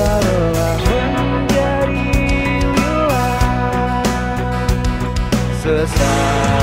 telah menjadi hilang sesat.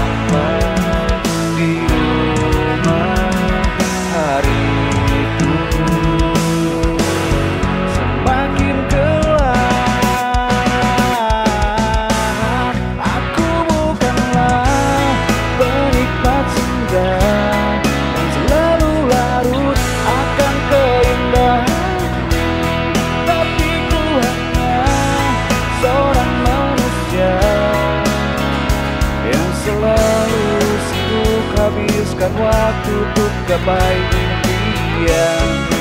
bukan waktu untuk gapai impian.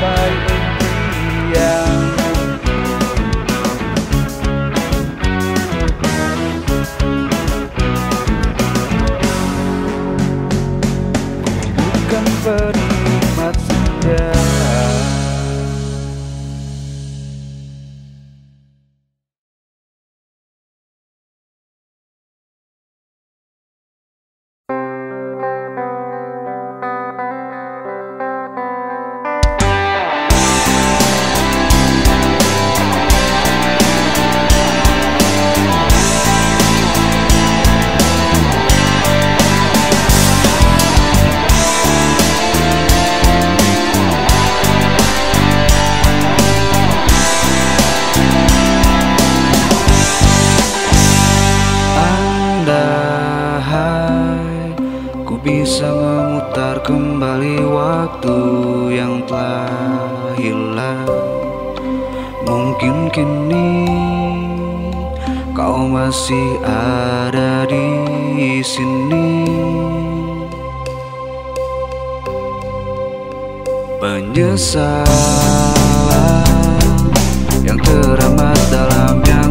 bye. memutar kembali waktu yang telah hilang. Mungkin kini kau masih ada di sini. Penyesalan yang teramat dalam yang